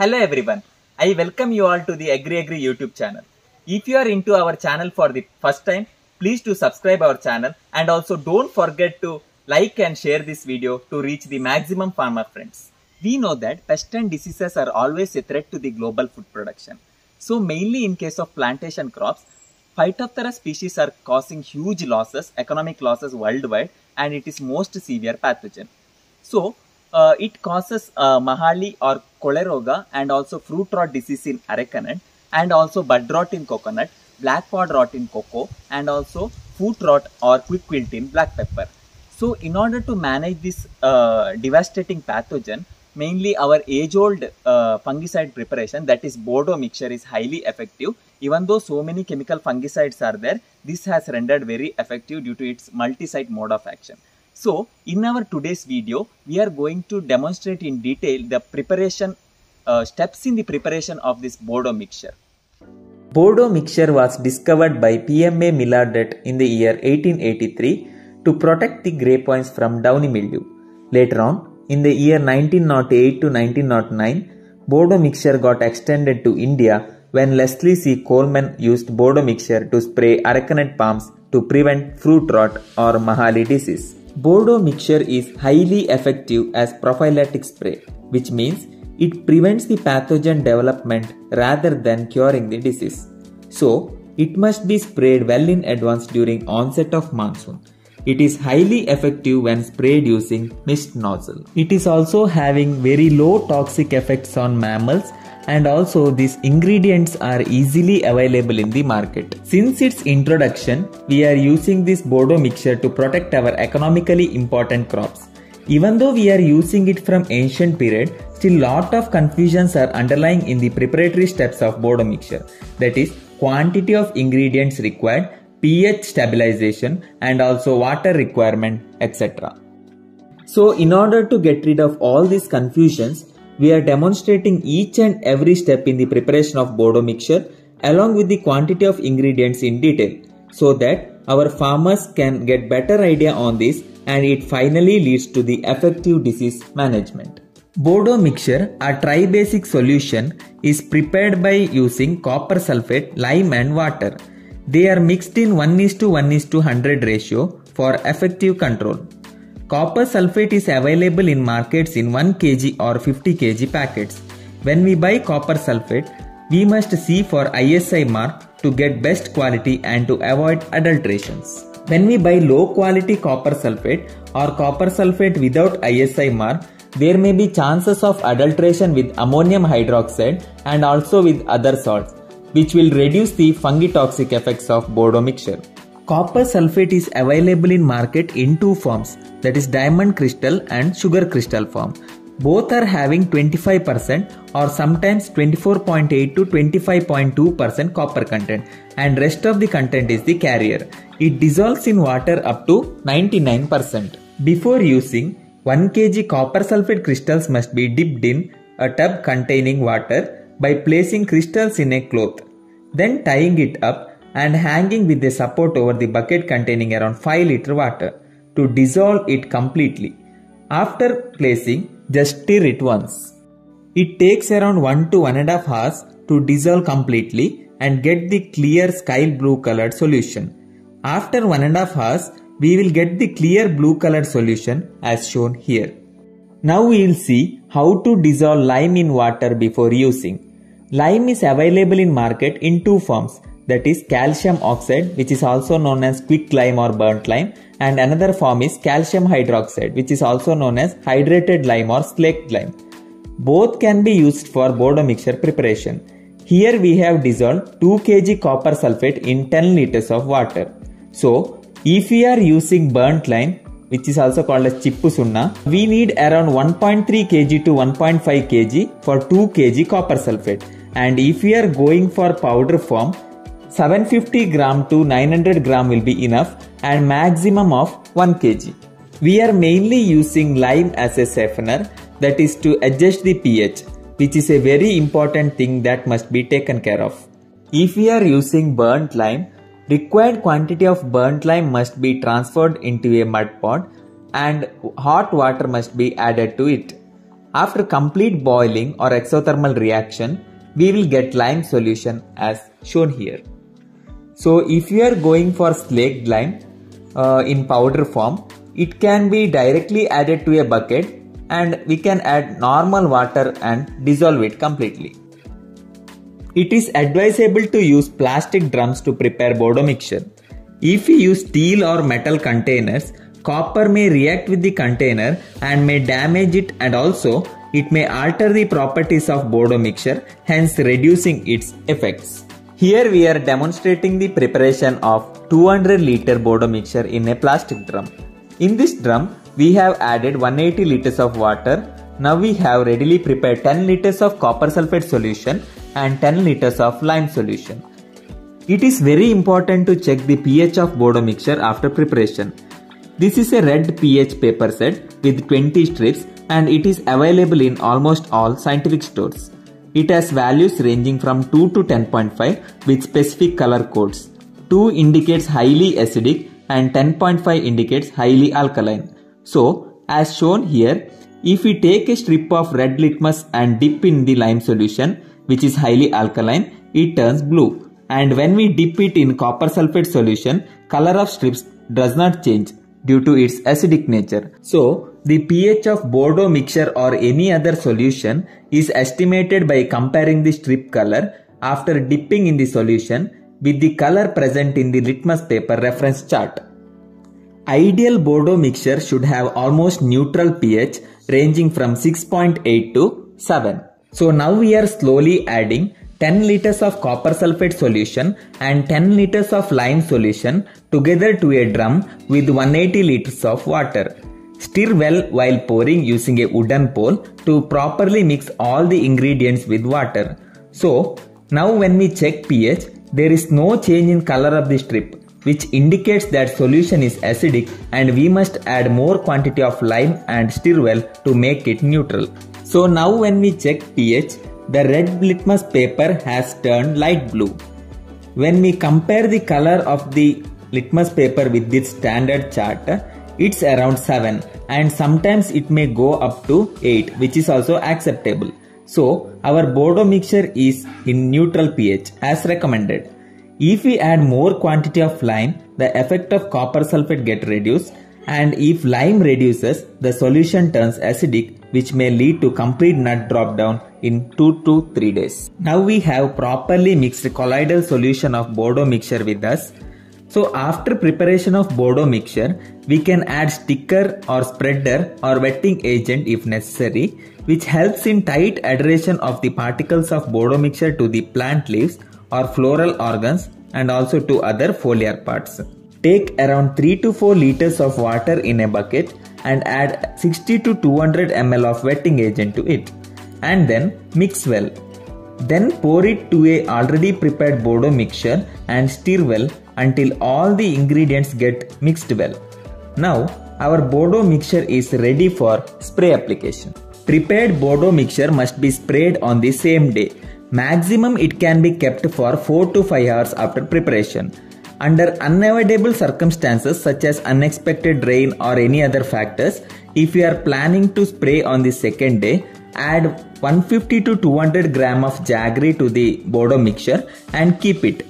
Hello everyone. I welcome you all to the Agri Agree YouTube channel. If you are into our channel for the first time, please do subscribe our channel and also don't forget to like and share this video to reach the maximum farmer friends. We know that pests and diseases are always a threat to the global food production. So mainly in case of plantation crops, Phytophthora species are causing huge losses, economic losses worldwide and it is most severe pathogen. So uh, it causes uh, Mahali or Koleroga and also fruit rot disease in arecanut and also bud rot in coconut, black pod rot in cocoa and also foot rot or quick wilt in black pepper. So in order to manage this uh, devastating pathogen, mainly our age-old uh, fungicide preparation that is Bordeaux mixture is highly effective. Even though so many chemical fungicides are there, this has rendered very effective due to its multi-site mode of action. So in our today's video, we are going to demonstrate in detail the preparation uh, steps in the preparation of this Bordeaux mixture. Bordeaux mixture was discovered by PMA Millardet in the year 1883 to protect the grape vines from downy mildew. Later on, in the year 1908 to 1909, Bordeaux mixture got extended to India when Leslie C. Coleman used Bordeaux mixture to spray arecanut palms to prevent fruit rot or Mahali disease. Bordeaux mixture is highly effective as prophylactic spray, which means it prevents the pathogen development rather than curing the disease. So, it must be sprayed well in advance during onset of monsoon. It is highly effective when sprayed using mist nozzle. It is also having very low toxic effects on mammals and also these ingredients are easily available in the market. Since its introduction, we are using this Bordeaux mixture to protect our economically important crops. Even though we are using it from ancient period, still lot of confusions are underlying in the preparatory steps of Bordeaux mixture. That is, quantity of ingredients required, pH stabilization and also water requirement, etc. So in order to get rid of all these confusions, we are demonstrating each and every step in the preparation of Bordeaux mixture along with the quantity of ingredients in detail so that our farmers can get better idea on this and it finally leads to the effective disease management. Bordeaux mixture, a tri-basic solution, is prepared by using copper sulfate, lime and water. They are mixed in 1 is to 1 is to 100 ratio for effective control. Copper sulfate is available in markets in 1 kg or 50 kg packets. When we buy copper sulfate, we must see for ISI mark to get best quality and to avoid adulterations. When we buy low quality copper sulfate or copper sulfate without ISI mark, there may be chances of adulteration with ammonium hydroxide and also with other salts, which will reduce the fungitoxic effects of Bordeaux mixture. Copper sulfate is available in market in two forms that is diamond crystal and sugar crystal form. Both are having 25% or sometimes 24.8 to 25.2% copper content and rest of the content is the carrier. It dissolves in water up to 99%. Before using, 1 kg copper sulfate crystals must be dipped in a tub containing water by placing crystals in a cloth, then tying it up and hanging with a support over the bucket containing around 5 liter water to dissolve it completely. After placing, just stir it once. It takes around 1 to 1.5 hours to dissolve completely and get the clear sky blue colored solution. After 1.5 hours, we will get the clear blue colored solution as shown here. Now we will see how to dissolve lime in water before using. Lime is available in market in two forms that is calcium oxide which is also known as quick lime or burnt lime and another form is calcium hydroxide which is also known as hydrated lime or slaked lime. Both can be used for Bordeaux mixture preparation. Here we have dissolved 2 kg copper sulfate in 10 liters of water. So if we are using burnt lime which is also called as chippu sunna, we need around 1.3 kg to 1.5 kg for 2 kg copper sulfate and if we are going for powder form 750 gram to 900 gram will be enough and maximum of 1 kg. We are mainly using lime as a softener that is to adjust the pH which is a very important thing that must be taken care of. If we are using burnt lime, required quantity of burnt lime must be transferred into a mud pot and hot water must be added to it. After complete boiling or exothermal reaction, we will get lime solution as shown here. So if you are going for slaked lime uh, in powder form, it can be directly added to a bucket and we can add normal water and dissolve it completely. It is advisable to use plastic drums to prepare Bordeaux mixture. If we use steel or metal containers, copper may react with the container and may damage it and also it may alter the properties of Bordeaux mixture, hence reducing its effects. Here we are demonstrating the preparation of 200 liter Bordeaux mixture in a plastic drum. In this drum, we have added 180 liters of water. Now we have readily prepared 10 liters of copper sulfate solution and 10 liters of lime solution. It is very important to check the pH of Bordeaux mixture after preparation. This is a red pH paper set with 20 strips and it is available in almost all scientific stores. It has values ranging from 2 to 10.5 with specific color codes. 2 indicates highly acidic and 10.5 indicates highly alkaline. So, as shown here, if we take a strip of red litmus and dip in the lime solution, which is highly alkaline, it turns blue. And when we dip it in copper sulfate solution, color of strips does not change due to its acidic nature. So, the pH of Bordeaux mixture or any other solution is estimated by comparing the strip color after dipping in the solution with the color present in the litmus paper reference chart. Ideal Bordeaux mixture should have almost neutral pH ranging from 6.8 to 7. So now we are slowly adding 10 liters of copper sulfate solution and 10 liters of lime solution together to a drum with 180 liters of water. Stir well while pouring using a wooden pole to properly mix all the ingredients with water. So now when we check pH, there is no change in color of the strip which indicates that solution is acidic and we must add more quantity of lime and stir well to make it neutral. So now when we check pH, the red litmus paper has turned light blue. When we compare the color of the litmus paper with this standard chart, it's around 7 and sometimes it may go up to 8 which is also acceptable. So our Bordeaux mixture is in neutral pH as recommended. If we add more quantity of lime, the effect of copper sulfate get reduced and if lime reduces, the solution turns acidic which may lead to complete nut drop down in 2 to 3 days. Now we have properly mixed colloidal solution of Bordeaux mixture with us. So after preparation of Bordeaux mixture, we can add sticker or spreader or wetting agent if necessary, which helps in tight adhesion of the particles of Bordeaux mixture to the plant leaves or floral organs and also to other foliar parts. Take around 3 to 4 liters of water in a bucket and add 60 to 200 ml of wetting agent to it and then mix well. Then pour it to a already prepared Bordeaux mixture and stir well until all the ingredients get mixed well. Now our Bordeaux mixture is ready for spray application. Prepared Bordeaux mixture must be sprayed on the same day Maximum it can be kept for 4 to 5 hours after preparation. Under unavoidable circumstances such as unexpected rain or any other factors, if you are planning to spray on the second day, add 150 to 200 gram of jaggery to the Bordeaux mixture and keep it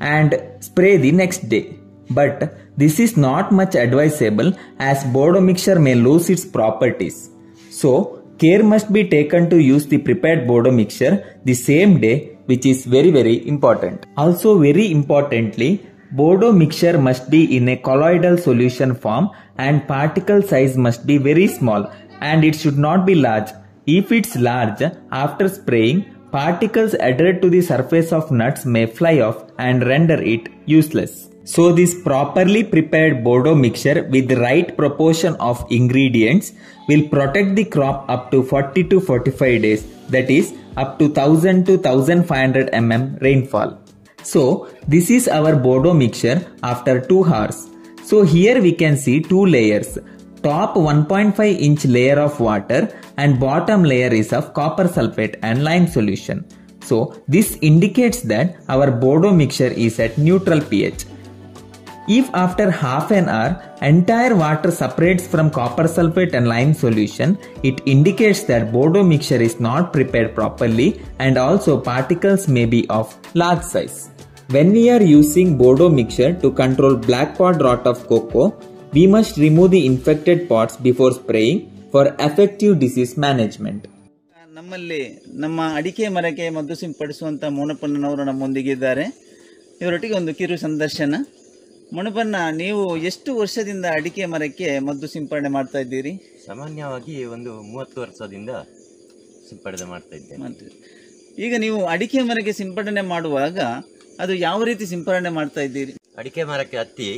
and spray the next day. But this is not much advisable as Bordeaux mixture may lose its properties. So Care must be taken to use the prepared Bordeaux mixture the same day which is very very important. Also very importantly, Bordeaux mixture must be in a colloidal solution form and particle size must be very small and it should not be large. If it's large, after spraying, particles adhered to the surface of nuts may fly off and render it useless. So this properly prepared Bordeaux mixture with the right proportion of ingredients will protect the crop up to 40 to 45 days that is up to 1000 to 1500 mm rainfall. So this is our Bordeaux mixture after 2 hours. So here we can see two layers. Top 1.5 inch layer of water and bottom layer is of copper sulfate and lime solution. So this indicates that our Bordeaux mixture is at neutral pH. If after half an hour entire water separates from copper sulfate and lime solution, it indicates that Bordeaux mixture is not prepared properly and also particles may be of large size. When we are using Bordeaux mixture to control black pod rot of cocoa, we must remove the infected pots before spraying for effective disease management. ನಮ್ಮಲ್ಲಿ ನಮ್ಮ ಅಡಿಕೆ ಮರಕ್ಕೆ ಮದ್ದು ಸಿಂಪಡಿಸುವಂಥ ಮೋನಪ್ಪಣ್ಣನವರು ನಮ್ಮೊಂದಿಗೆ ಇದ್ದಾರೆ. ಇವರೊಟ್ಟಿಗೆ ಒಂದು ಕಿರು ಸಂದರ್ಶನ. ಮೊಣಪನ್ನ ನೀವು ಎಷ್ಟು ವರ್ಷದಿಂದ ಅಡಿಕೆ ಮರಕ್ಕೆ ಮದ್ದು ಸಿಂಪಡಣೆ ಮಾಡ್ತಾ ಇದ್ದೀರಿ? ಸಾಮಾನ್ಯವಾಗಿ ಒಂದು ಮೂವತ್ತು ವರ್ಷದಿಂದ ಸಿಂಪಡಣೆ ಮಾಡ್ತಾ ಇದ್ದೇನೆ. ಮಾಡ್ತೀರಿ. ಈಗ ನೀವು ಅಡಿಕೆ ಮರಕ್ಕೆ ಸಿಂಪಡಣೆ ಮಾಡುವಾಗ ಅದು ಯಾವ ರೀತಿ ಸಿಂಪಡಣೆ ಮಾಡ್ತಾ ಇದ್ದೀರಿ? ಅಡಿಕೆ ಮರಕ್ಕೆ ಹತ್ತಿ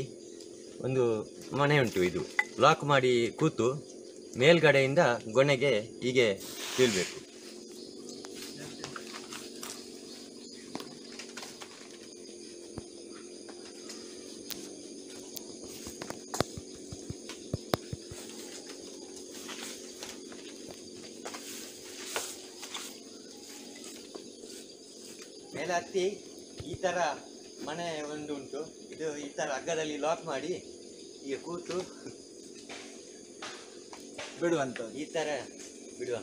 ಒಂದು ಮನೆ ಉಂಟು ಇದು. ಲಾಕ್ ಮಾಡಿ ಕೂತು ಮೇಲ್ಗಡೆಯಿಂದ ಗೊನೆಗೆ ಹೀಗೆ ತಿಳ್ಬೇಕು ಮೇಲೆ ಹತ್ತಿ ಈ ತರ ಮನೆ ಒಂದು ಉಂಟು. ಇದು ಈ ತರ ಹಗ್ಗದಲ್ಲಿ ಲಾಕ್ ಮಾಡಿ ಈಗ ಕೂತು ಬಿಡುವಂತ ಈ ತರ ಬಿಡುವ.